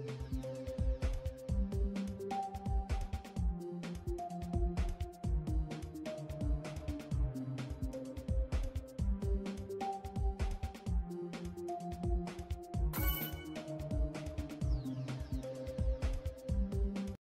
Mm-hmm.